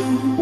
high.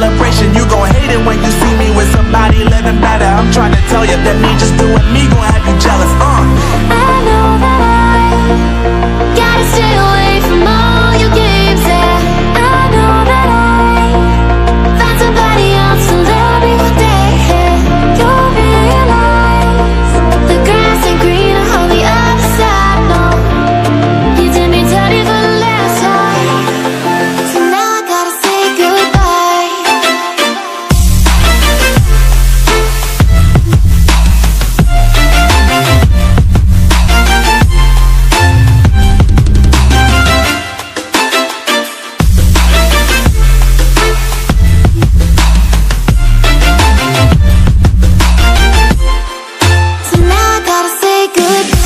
lawyer, That me just do it, me gon' have you jealous, uh. good